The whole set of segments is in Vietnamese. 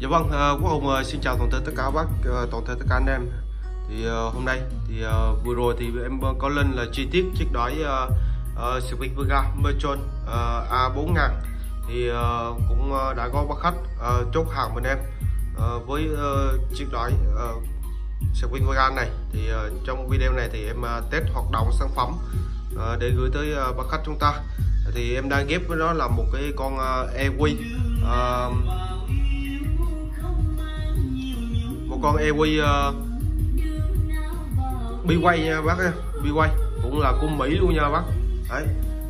Dạ vâng, ờ, Quốc Hùng ờ, xin chào toàn thể tất cả các bác, ờ, toàn thể tất cả anh em. Thì hôm nay thì vừa rồi thì em có lên là chi tiết chiếc đói uh, Speed Vega Merchon uh, A4000 thì uh, cũng đã có bác khách uh, chốt hàng bên em uh, với uh, chiếc đói uh, Speed Vega này. Thì uh, trong video này thì em uh, test hoạt động sản phẩm uh, để gửi tới uh, bác khách chúng ta. Thì em đang ghép với nó là một cái con uh, EQ uh, con EQ uh, bi quay nha bác bi quay cũng là cung Mỹ luôn nha bác. Đấy.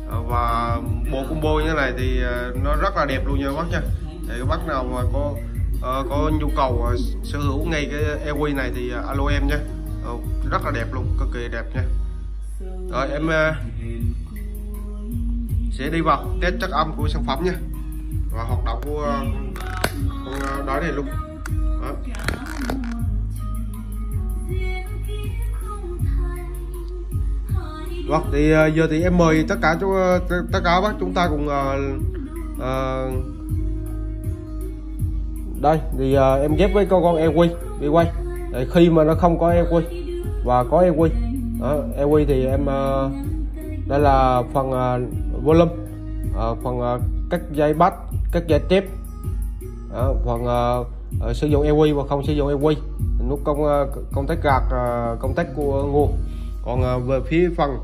Ờ, và bộ combo như thế này thì ờ, nó rất là đẹp luôn nha bác nha. Thì các bác nào mà có uh, có nhu cầu uh, sở hữu ngay cái EQ này thì uh, alo em nha. Uh, rất là đẹp luôn cực kỳ đẹp nha. Rồi em uh, sẽ đi vào test chất âm của sản phẩm nha. Và hoạt động của uh, con đói này luôn. Đó. Vâng, thì ờ, giờ thì em mời tất cả chú ờ, tất cả bác chúng ta cùng uh, uh, đây thì uh, em ghép với con con EQ đi quay để khi mà nó không có EQ và có EQ em EQ thì em uh, đây là phần uh, volume uh, phần uh, cắt dây bắt cắt dây tiếp đó, phần uh, uh, sử dụng EQ và không sử dụng EQ nút công uh, công tắc gạt uh, công tắc của nguồn. Còn uh, về phía phần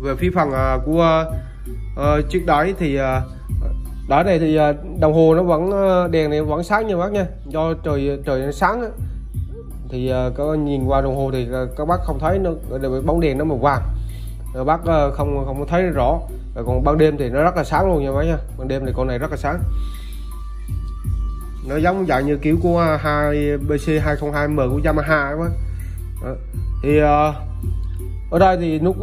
về phía phần uh, của uh, chiếc đáy thì uh, đáy này thì uh, đồng hồ nó vẫn uh, đèn này vẫn sáng như bác nha. Do trời trời nó sáng á. thì uh, có nhìn qua đồng hồ thì uh, các bác không thấy nó bóng đèn nó màu vàng. Uh, bác uh, không không thấy rõ. Rồi còn ban đêm thì nó rất là sáng luôn nha bác nha. Ban đêm thì con này rất là sáng nó giống dạng như kiểu của à, hai BC 202M của Yamaha quá. Thì uh, ở đây thì nút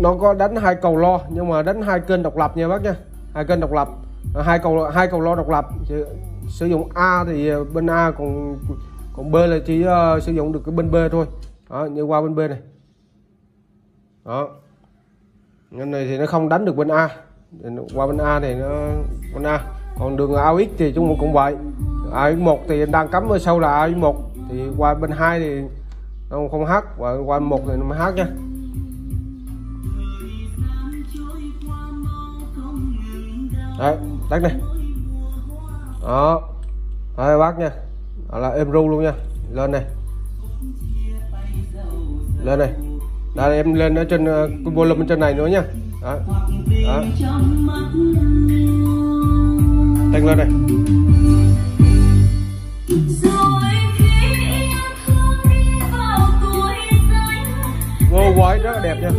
nó có đánh hai cầu lo nhưng mà đánh hai kênh độc lập nha bác nha. Hai kênh độc lập. À, hai cầu hai cầu lo độc lập. Sử dụng A thì bên A còn còn B là chỉ uh, sử dụng được cái bên B thôi. Đó, như qua bên B này. Đó. Nên này thì nó không đánh được bên A. Qua bên A thì nó bên A còn đường AX thì chúng cũng vậy. AX1 thì đang cắm ở sau là AX1 thì qua bên hai thì nó không hát. Và qua một thì nó mới hát nha. Đấy tắt này đó. Đây bác nha. Đó là em ru luôn nha. Lên này. Lên này. Đây em lên ở trên ờ, cái volume trên này nữa nha. Đó, đó tăng lên này vô quái rất là đẹp nha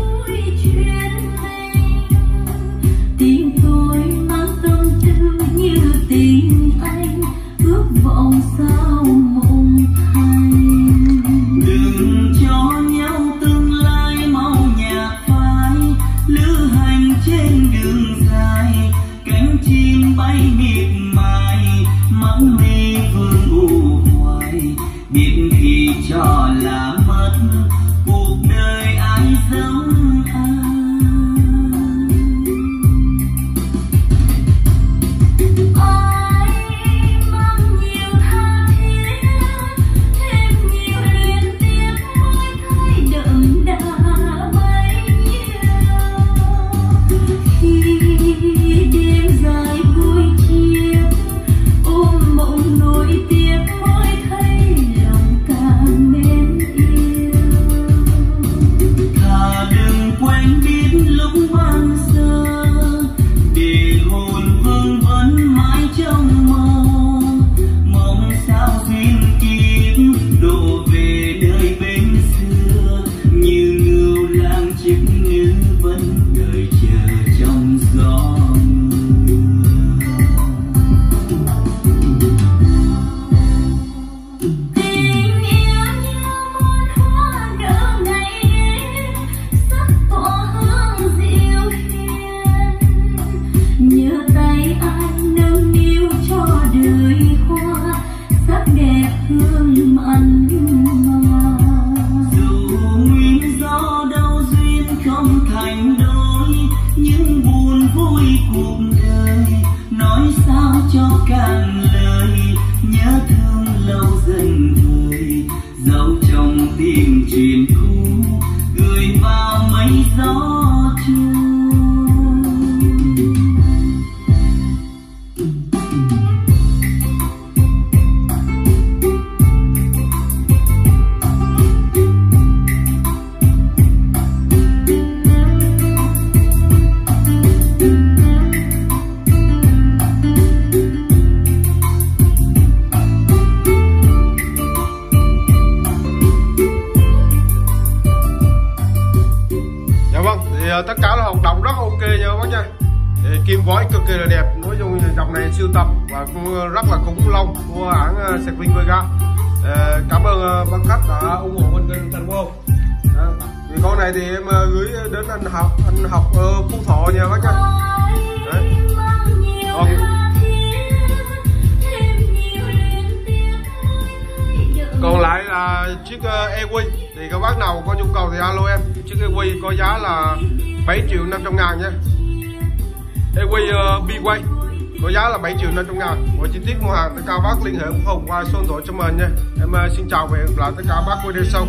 tiếng tôi mang tâm tư như tình cho càng lời nhớ thương lâu dần thời dẫu trong tim truyền Ờ, tất cả là hoạt động rất ok nha các bác nha. Kim vói cực kỳ là đẹp. Nói chung dòng này siêu tập và cũng rất là khủng long của hãng ờ, sạc Squin Vega. Ờ, cảm ơn ban khách đã ủng hộ bên kênh thành phố thì con này thì em gửi đến anh học anh học ở phú thọ nha bác nha. Đấy. Còn còn lại là chiếc uh, Ewi thì các bác nào có nhu cầu thì alo em. Chiếc Ewi có giá là 7 triệu 500 ngàn nha. Ewi uh, B-Way có giá là 7 triệu 500 ngàn. Mọi chi tiết mua hàng tất cả bác liên hệ ủng hộ qua số điện thoại cho mình nha. Em uh, xin chào và hẹn gặp lại tất cả bác quay video sau.